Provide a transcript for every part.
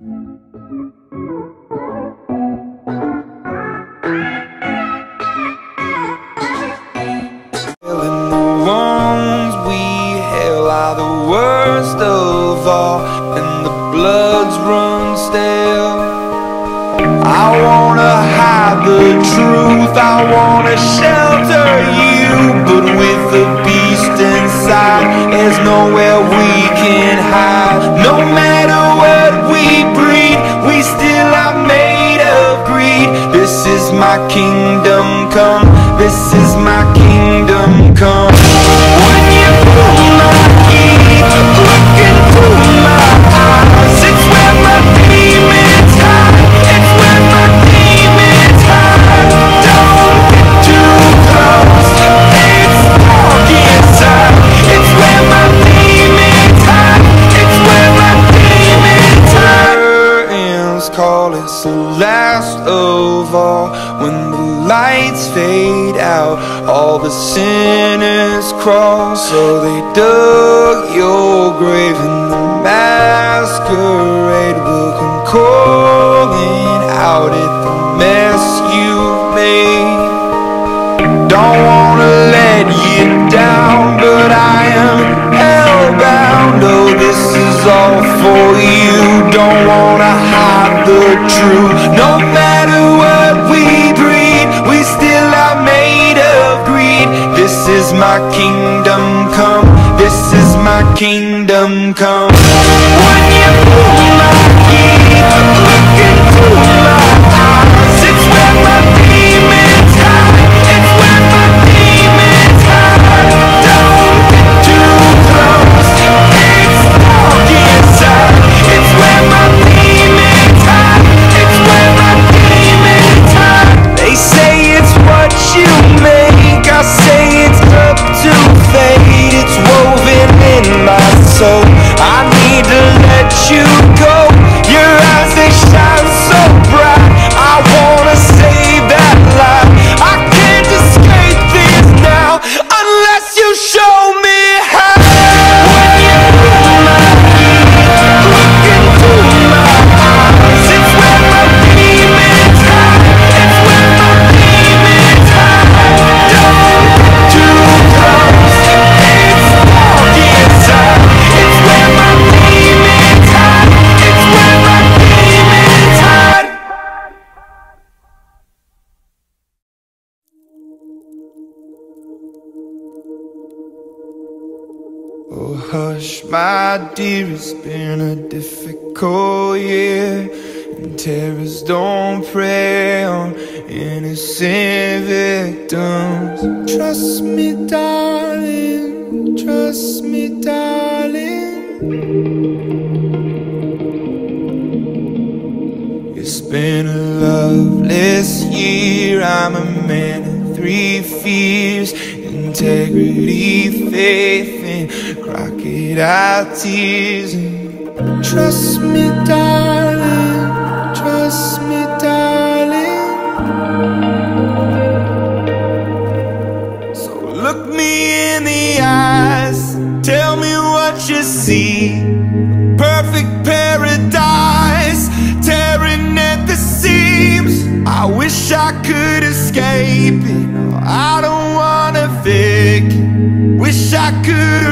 the worst of and the bloods runs stale. I want a have the truth I wanna shelter you But with the beast inside There's nowhere we can hide This the sinners crawl So they dug your grave And the masquerade will come calling out At the mess you've made don't wanna let you down, but I am hellbound. Oh, this is all for you. Don't wanna hide the truth. No matter kingdom come. When you pull my key, Oh, hush, my dear, it's been a difficult year. And terrorists don't prey on innocent victims. Trust me, darling, trust me, darling. It's been a loveless year. I'm a man of three fears integrity, faith, in crocodile tears. And trust me, darling, trust me, darling. So look me in the eyes, tell me what you see. I could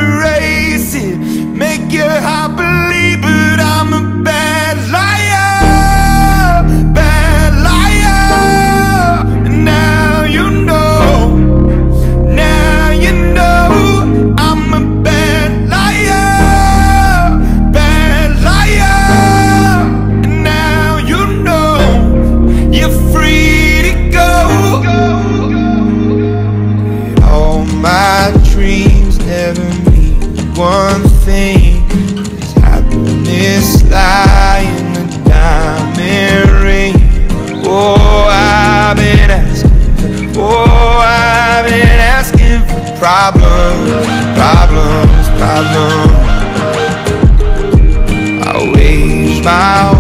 problems, problems, problems. I wage my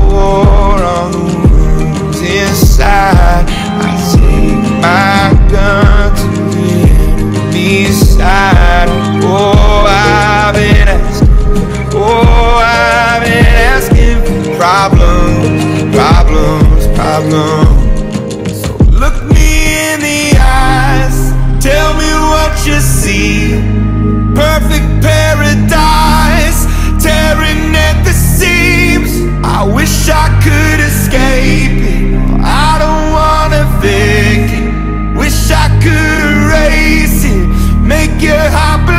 I've